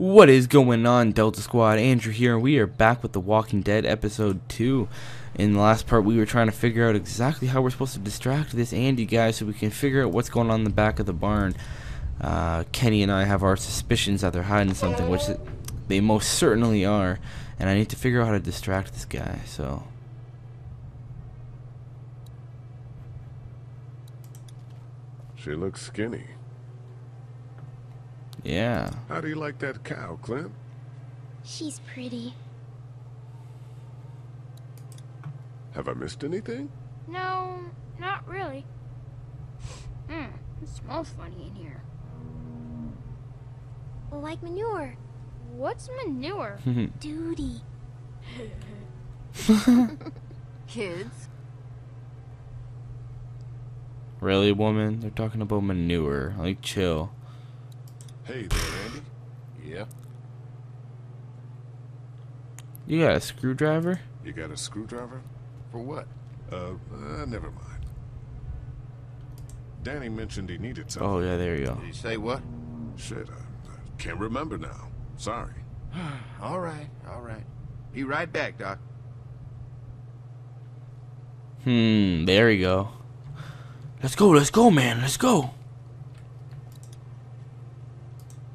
What is going on, Delta Squad? Andrew here, and we are back with The Walking Dead Episode 2. In the last part, we were trying to figure out exactly how we're supposed to distract this Andy guy so we can figure out what's going on in the back of the barn. Uh, Kenny and I have our suspicions that they're hiding something, which they most certainly are, and I need to figure out how to distract this guy, so... She looks skinny. Yeah. How do you like that cow, Clem? She's pretty. Have I missed anything? No, not really. Hmm, it smells funny in here. Like manure. What's manure? Duty. Kids, really, woman? They're talking about manure. Like, chill. Hey there, Andy. Yeah? You got a screwdriver? You got a screwdriver? For what? Uh, uh never mind. Danny mentioned he needed something. Oh, yeah, there you go. Did he say what? Shit, I, I can't remember now. Sorry. all right, all right. Be right back, Doc. Hmm, there we go. Let's go, let's go, man, let's go.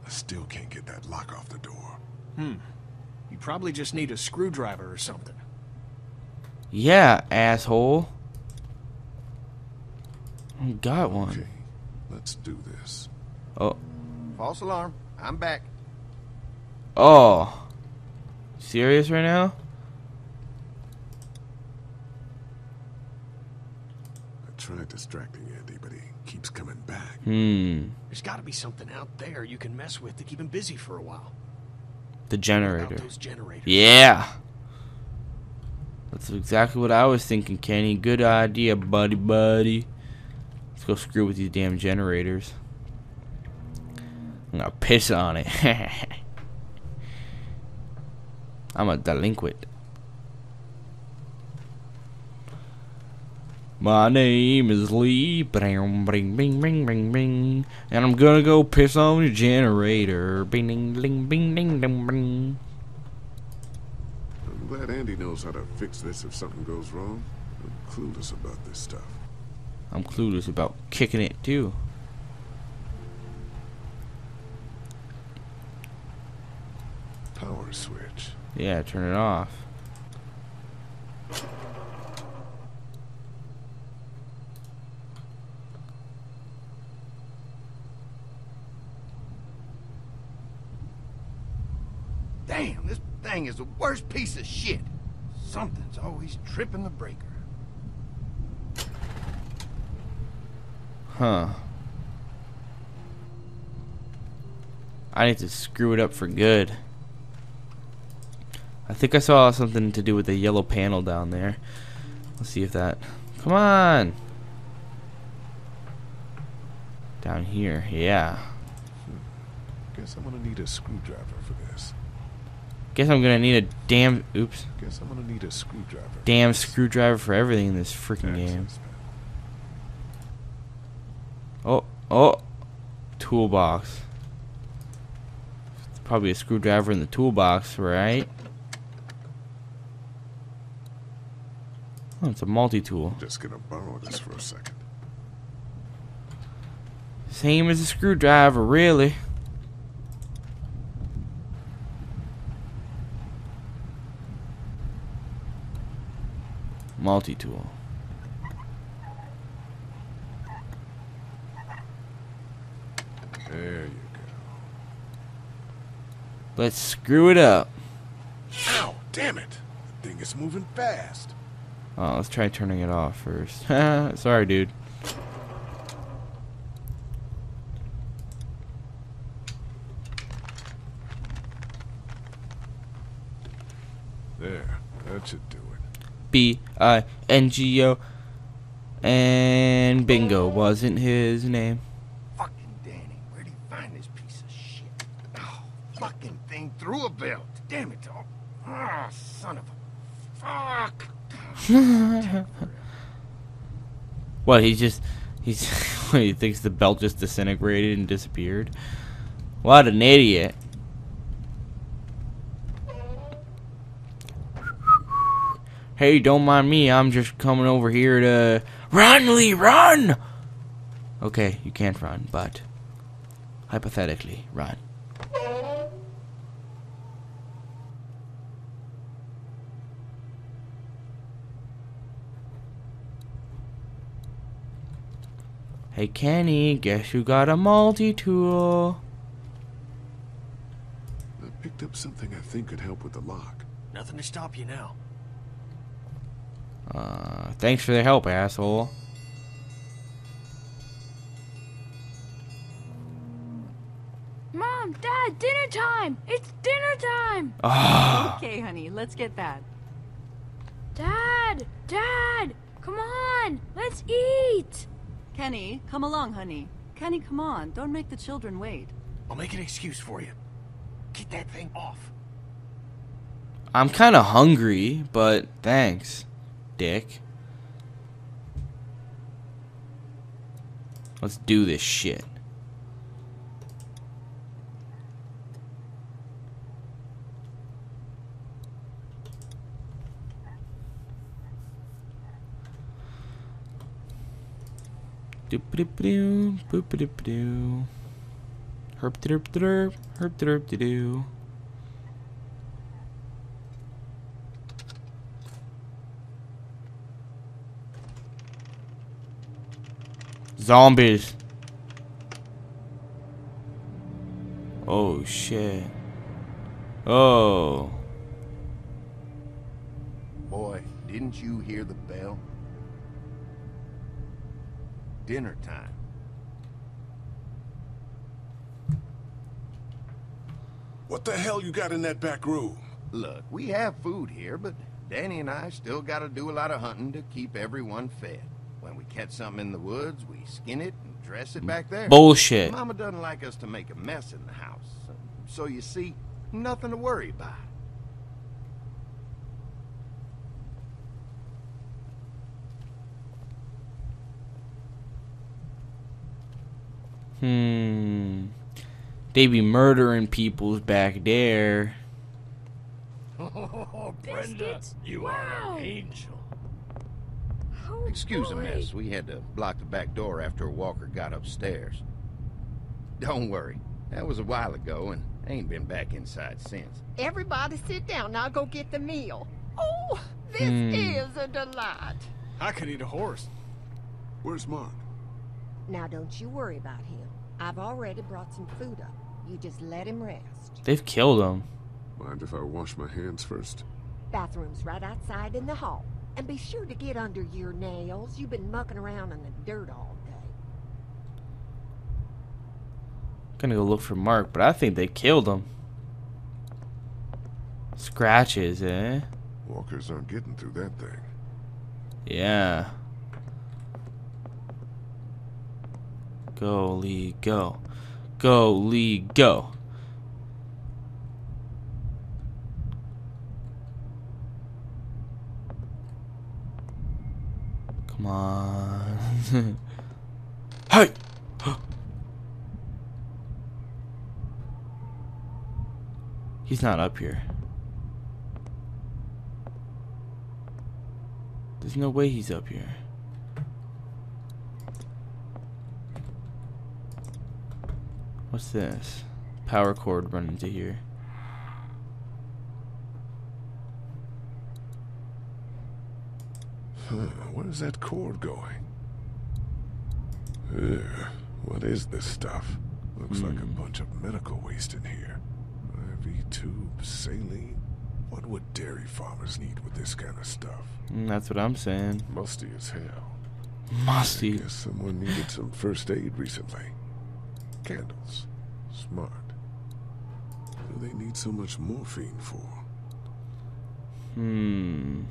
I still can't get that lock off the door. Hmm. You probably just need a screwdriver or something. Yeah, asshole. I got one. Okay, let's do this. Oh, False alarm. I'm back. oh. Serious right now? I tried distracting Andy, but he keeps coming back. Hmm. There's got to be something out there you can mess with to keep him busy for a while. The generator. Yeah. That's exactly what I was thinking, Kenny. Good idea, buddy, buddy. Let's go screw with these damn generators. I'm gonna piss on it. I'm a delinquent. My name is Lee, bring, bring, bing, bing, bing, bing, and I'm gonna go piss on your generator, bing, ding, ding, bing, ding, ding, bing. I'm glad Andy knows how to fix this if something goes wrong. I'm clueless about this stuff. I'm clueless about kicking it too. Power switch. Yeah, turn it off. Damn, this thing is the worst piece of shit. Something's always tripping the breaker. Huh. I need to screw it up for good. I think I saw something to do with the yellow panel down there. Let's see if that. Come on! Down here, yeah. Hmm. Guess I'm gonna need a screwdriver for this. Guess I'm gonna need a damn. Oops. Guess I'm gonna need a screwdriver. Damn screwdriver for everything in this freaking game. Oh, oh, toolbox. It's probably a screwdriver in the toolbox, right? Oh, it's a multi-tool. Just gonna borrow this for a second. Same as a screwdriver, really. Multi-tool. There you go. Let's screw it up. Ow! Damn it! The thing is moving fast. Oh, let's try turning it off first. Sorry, dude. There, that should do it. B I N G O. And bingo wasn't his name. Fucking Danny, where'd he find this piece of shit? Oh, fucking thing threw a belt. Damn it, dog. Ah, son of a... Fuck. What, he just he's he thinks the belt just disintegrated and disappeared? What an idiot. Hey, don't mind me. I'm just coming over here to run, Lee, run. Okay, you can't run, but hypothetically, run. Hey Kenny, guess you got a multi-tool. I picked up something I think could help with the lock. Nothing to stop you now. Uh, thanks for the help, asshole. Mom, Dad, dinner time! It's dinner time! Ah, Okay, honey, let's get that. Dad! Dad! Come on! Let's eat! Kenny, come along, honey. Kenny, come on. Don't make the children wait. I'll make an excuse for you. Get that thing off. I'm kind of hungry, but thanks, dick. Let's do this shit. Doop-a-doop-a-doo, boop-a-doop-a-doo. Herp-de-derp-de-derp, herp-de-derp-de-doo. Zombies. Oh shit. Oh. Boy, didn't you hear the bell? Dinner time. What the hell you got in that back room? Look, we have food here, but Danny and I still gotta do a lot of hunting to keep everyone fed. When we catch something in the woods, we skin it and dress it back there. Bullshit. Mama doesn't like us to make a mess in the house. So you see, nothing to worry about. Hmm. They be murdering peoples back there. Oh, Biscuits? you Wow. angel. Oh, Excuse the boy. mess. We had to block the back door after Walker got upstairs. Don't worry. That was a while ago, and I ain't been back inside since. Everybody sit down. I'll go get the meal. Oh, this Hmm. is a delight. I could eat a horse. Where's Mark? Now, don't you worry about him. I've already brought some food up. You just let him rest. They've killed him. Mind if I wash my hands first? Bathroom's right outside in the hall. And be sure to get under your nails. You've been mucking around in the dirt all day. Gonna go look for Mark, but I think they killed him. Scratches, eh? Walkers aren't getting through that thing. Yeah. Go, Lee, go. Go, Lee, go. Come on. hey! He's not up here. There's no way he's up here. What's this? Power cord running to here. Huh, where's that cord going? Ugh, what is this stuff? Looks like a bunch of medical waste in here. IV tubes, saline. What would dairy farmers need with this kind of stuff? Mm, that's what I'm saying. Musty as hell. Musty. Guess someone needed some first aid recently. Candles. Smart. What do they need so much morphine for? Hmm.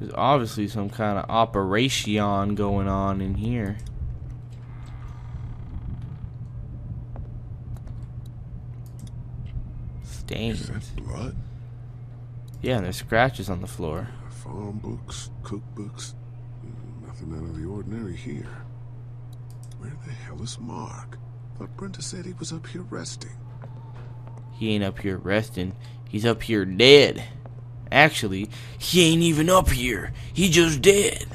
There's obviously some kind of operation going on in here. Stains. Is that blood? Yeah, and there's scratches on the floor. Farm books, cookbooks. Nothing out of the ordinary here. Where the hell is Mark? Thought Brenda said he was up here resting. He ain't up here resting. He's up here dead. Actually, he ain't even up here. He just dead.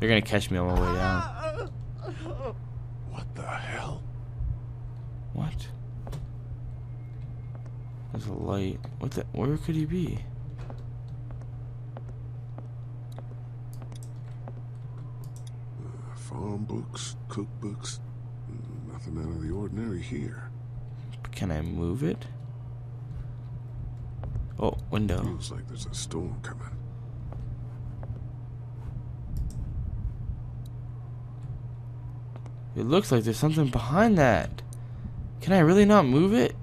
They're gonna catch me on my way down. What the hell? What? There's a light. What the? Where could he be? Uh, farm books, cookbooks, nothing out of the ordinary here. Can I move it? Oh, window. Feels like there's a storm coming. It looks like there's something behind that. Can I really not move it?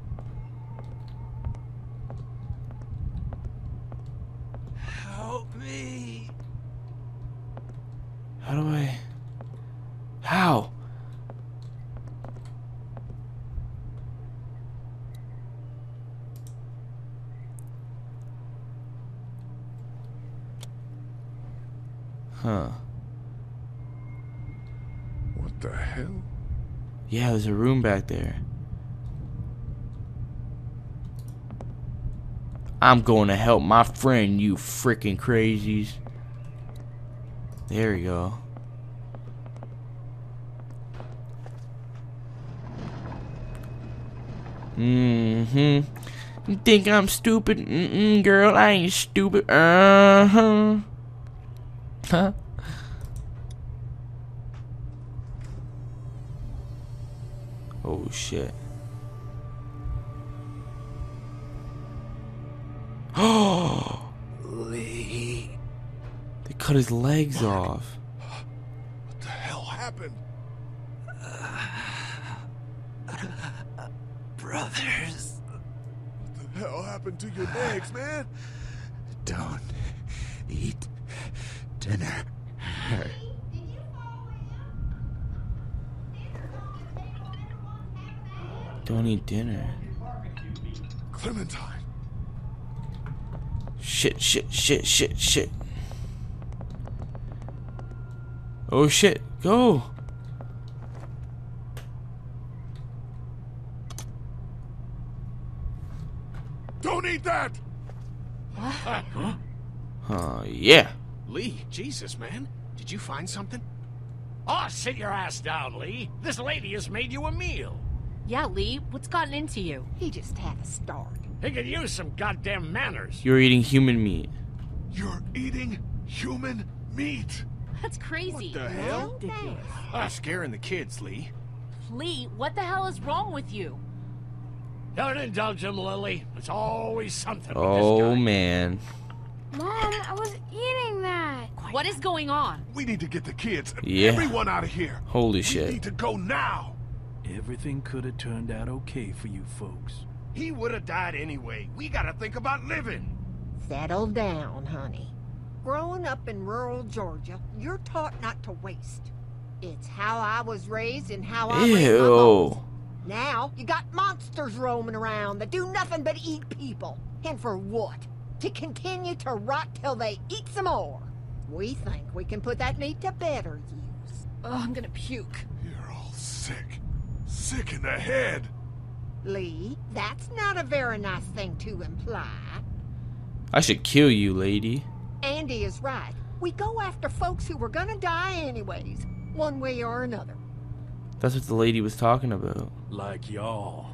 Help me. How do I? How? Huh. What the hell? Yeah, there's a room back there. I'm going to help my friend, you freaking crazies. There we go. Mm-hmm. You think I'm stupid? Mm-mm, girl, I ain't stupid. Uh-huh. Huh? Oh, shit. Oh! Lee. They cut his legs off. What the hell happened? Brothers. What the hell happened to your legs, man? Don't eat dinner. Don't eat dinner. Clementine. Shit, shit, shit, shit, shit. Oh shit, go! Don't eat that! Uh, yeah. Lee, Jesus, man. Did you find something? Oh, sit your ass down, Lee. This lady has made you a meal. Yeah, Lee, what's gotten into you? He just had a start. He could use some goddamn manners. You're eating human meat. You're eating human meat! That's crazy. What the hell? Ridiculous. Ah, scaring the kids, Lee. Lee, what the hell is wrong with you? Don't indulge him, Lilly. It's always something with this Oh guy. man. Mom, I was eating that. What is going on? We need to get the kids, Yeah. everyone out of here. Holy We shit. need to go now. Everything could have turned out okay for you folks. He would have died anyway. We gotta think about living. Settle down, honey. Growing up in rural Georgia, you're taught not to waste. It's how I was raised and how I raised my boys. Ew. Now, you got monsters roaming around that do nothing but eat people. And for what? To continue to rot till they eat some more. We think we can put that meat to better use. Oh, I'm gonna puke. You're all sick. Sick in the head. Lee, that's not a very nice thing to imply. I should kill you, lady. Andy is right. We go after folks who were gonna die anyways, one way or another. That's what the lady was talking about. Like y'all.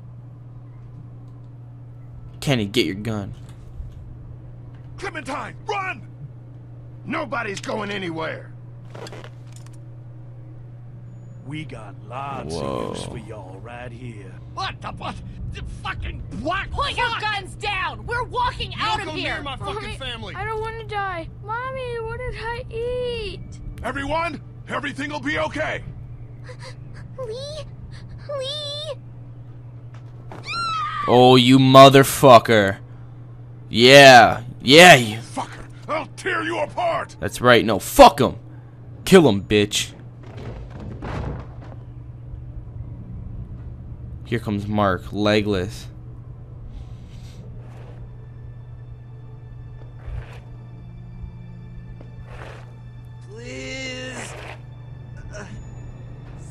Kenny, get your gun. Clementine, run! Nobody's going anywhere. We got lots Whoa. of use for y'all right here. What the what? The fucking what? Put your guns down! We're walking out of Don't go here! near my fucking Mommy, family. I don't want to die. Mommy, what did I eat? Everyone, everything will be okay. Lee? Lee? Oh, you motherfucker. Yeah. Yeah, you. Fucker, I'll tear you apart. That's right. No, fuck him. Kill him, bitch. Here comes Mark, legless. Please. Uh,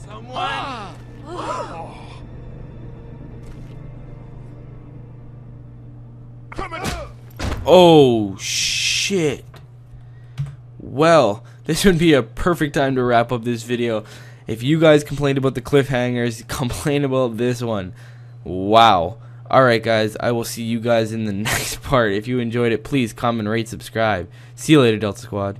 someone. Ah. Oh. Oh, shit shit. Well, this would be a perfect time to wrap up this video. If you guys complained about the cliffhangers, complain about this one. Wow. Alright guys, I will see you guys in the next part. If you enjoyed it, please comment, rate, subscribe. See you later, Delta Squad.